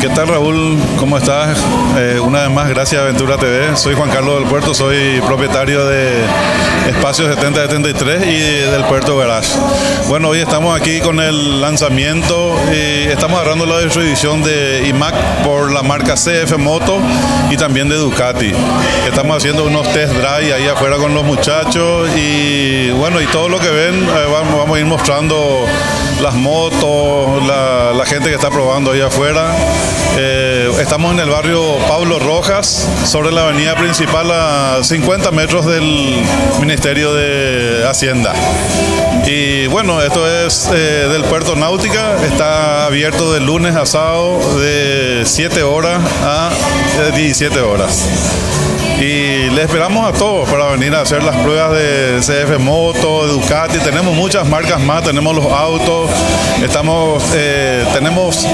¿Qué tal Raúl? ¿Cómo estás? Eh, una vez más, gracias Aventura TV. Soy Juan Carlos del Puerto, soy propietario de Espacio 7073 y del Puerto Garage. Bueno, hoy estamos aquí con el lanzamiento y estamos agarrando la distribución de IMAC por la marca CF Moto y también de Ducati. Estamos haciendo unos test drive ahí afuera con los muchachos y bueno, y todo lo que ven, eh, vamos a ir mostrando las motos, la, gente que está probando ahí afuera. Eh, estamos en el barrio Pablo Rojas, sobre la avenida principal a 50 metros del Ministerio de Hacienda. Y bueno, esto es eh, del puerto Náutica, está abierto de lunes a sábado de 7 horas a 17 horas. Y le esperamos a todos para venir a hacer las pruebas de CF Moto, Ducati. Tenemos muchas marcas más, tenemos los autos, estamos, eh, tenemos,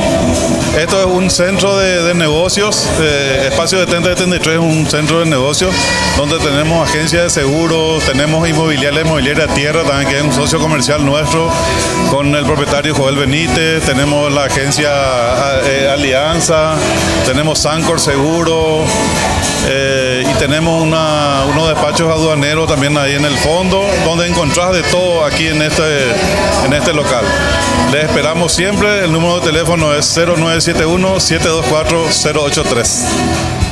esto es un centro de, negocios, eh, Espacio de 73 es un centro de negocios donde tenemos agencias de seguros, tenemos inmobiliaria, inmobiliaria tierra también, que es un socio comercial nuestro, con el propietario Joel Benítez, tenemos la agencia eh, Alianza, tenemos Sancor Seguro. Eh, y tenemos unos despachos aduaneros también ahí en el fondo, donde encontrás de todo aquí en este, en este local. Les esperamos siempre, el número de teléfono es 0971-724-083.